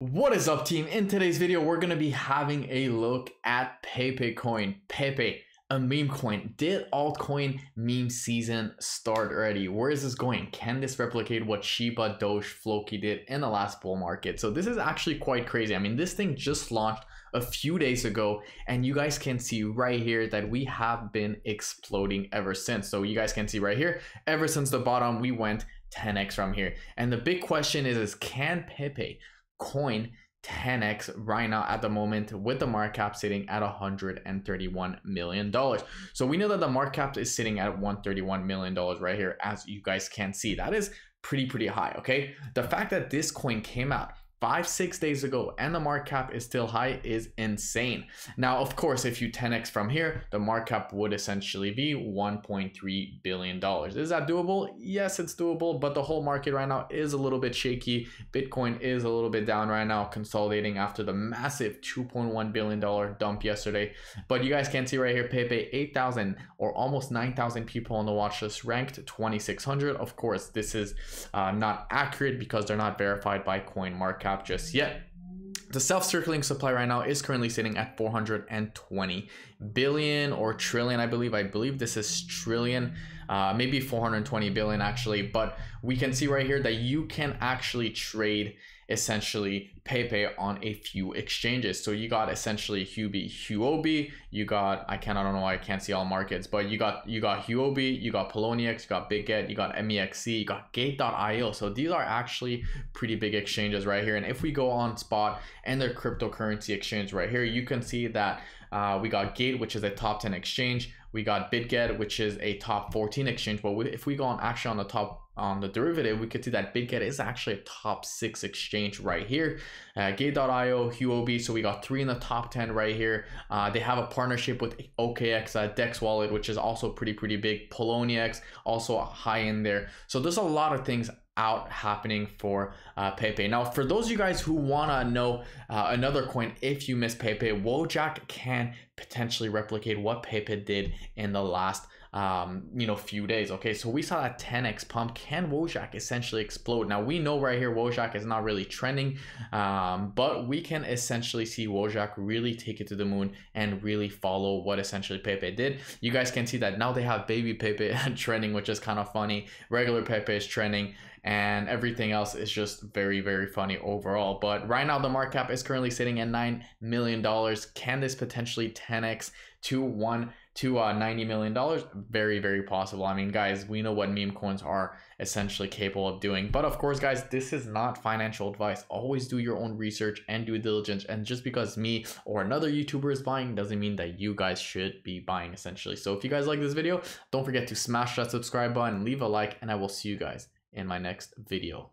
What is up team? In today's video, we're going to be having a look at Pepe coin. Pepe, a meme coin. Did altcoin meme season start already? Where is this going? Can this replicate what Shiba, Doge, Floki did in the last bull market? So this is actually quite crazy. I mean, this thing just launched a few days ago and you guys can see right here that we have been exploding ever since. So you guys can see right here, ever since the bottom, we went 10x from here. And the big question is, is can Pepe coin 10x right now at the moment with the market cap sitting at 131 million dollars. So we know that the market cap is sitting at 131 million dollars right here as you guys can see. That is pretty pretty high okay? The fact that this coin came out five six days ago and the market cap is still high is insane. Now of course if you 10x from here the market cap would essentially be 1.3 billion dollars. Is that doable? Yes it's doable but the whole market right now is a little bit shaky. Bitcoin is a little bit down right now consolidating after the massive 2.1 billion dollar dump yesterday. But you guys can see right here pepe 8000 or almost 9000 people on the watch list ranked 2600 of course this is uh, not accurate because they're not verified by coin market cap just yet. The self-circulating supply right now is currently sitting at 420 billion or trillion, I believe. I believe this is trillion, uh, maybe 420 billion actually. But we can see right here that you can actually trade essentially Pepe on a few exchanges. So you got essentially Huobi, Huobi, you got I can I don't know why I can't see all markets, but you got you got Huobi, you got Poloniex, you got BitGet, you got MEXC, you got Gate.io. So these are actually pretty big exchanges right here. And if we go on spot and their cryptocurrency exchange right here, you can see that uh, we got Gate, which is a top 10 exchange. We got BitGet, which is a top 14 exchange. But if we go on actually on the top on the derivative, we could see that BitGet is actually a top six exchange right here. Uh, Gate.io, Huobi, so we got three in the top 10 right here. Uh, they have a partnership with OKX, uh, Dex Wallet, which is also pretty, pretty big. Poloniex, also high in there. So there's a lot of things out happening for uh, Pepe. Now, for those of you guys who want to know uh, another coin, if you miss Pepe, Wojak can potentially replicate what Pepe did in the last um, you know, few days. Okay, so we saw that 10x pump. Can Wojak essentially explode? Now we know right here Wojak is not really trending, um, but we can essentially see Wojak really take it to the moon and really follow what essentially Pepe did. You guys can see that now they have baby Pepe trending, which is kind of funny. Regular Pepe is trending and everything else is just very very funny overall but right now the market cap is currently sitting at 9 million dollars can this potentially 10x to 1 to uh, 90 million dollars very very possible. I mean guys we know what meme coins are essentially capable of doing. But of course guys this is not financial advice. Always do your own research and due diligence. And just because me or another youtuber is buying doesn't mean that you guys should be buying essentially. So if you guys like this video don't forget to smash that subscribe button leave a like and i will see you guys in my next video.